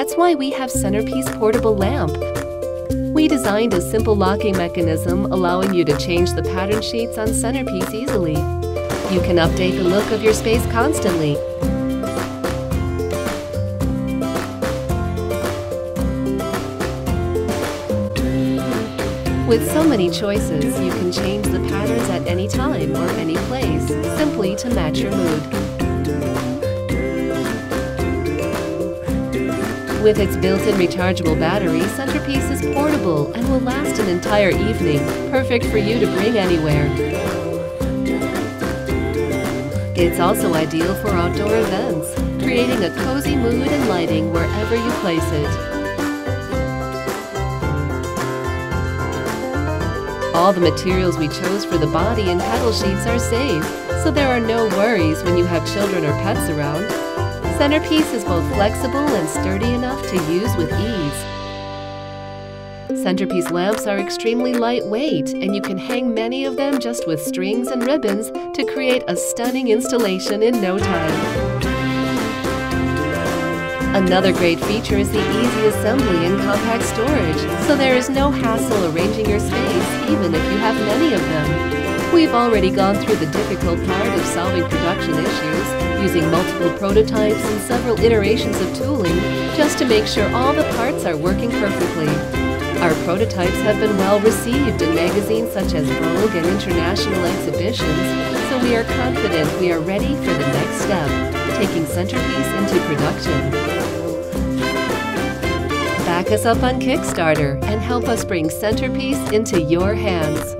That's why we have Centerpiece Portable Lamp. We designed a simple locking mechanism allowing you to change the pattern sheets on Centerpiece easily. You can update the look of your space constantly. With so many choices, you can change the patterns at any time or any place, simply to match your mood. With its built-in rechargeable battery, Centerpiece is portable and will last an entire evening, perfect for you to bring anywhere. It's also ideal for outdoor events, creating a cozy mood and lighting wherever you place it. All the materials we chose for the body and petal sheets are safe, so there are no worries when you have children or pets around. Centerpiece is both flexible and sturdy enough to use with ease. Centerpiece lamps are extremely lightweight, and you can hang many of them just with strings and ribbons to create a stunning installation in no time. Another great feature is the easy assembly and compact storage, so there is no hassle arranging your space even if you have many of them. We've already gone through the difficult part of solving production issues, using multiple prototypes and several iterations of tooling just to make sure all the parts are working perfectly. Our prototypes have been well received in magazines such as Vogue and international exhibitions, so we are confident we are ready for the next step, taking Centerpiece into production back us up on Kickstarter and help us bring Centerpiece into your hands.